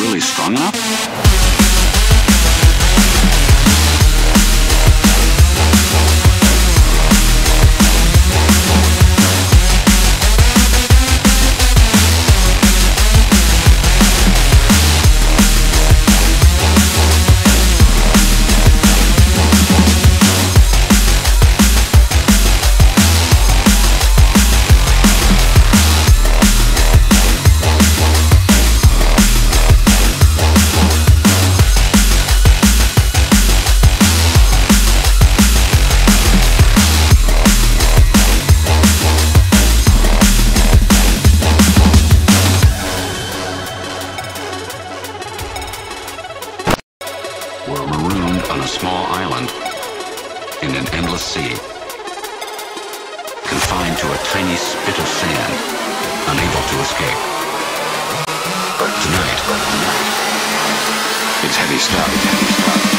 really strong enough? on a small island in an endless sea, confined to a tiny spit of sand, unable to escape. But tonight, it's heavy stuff. Heavy stuff.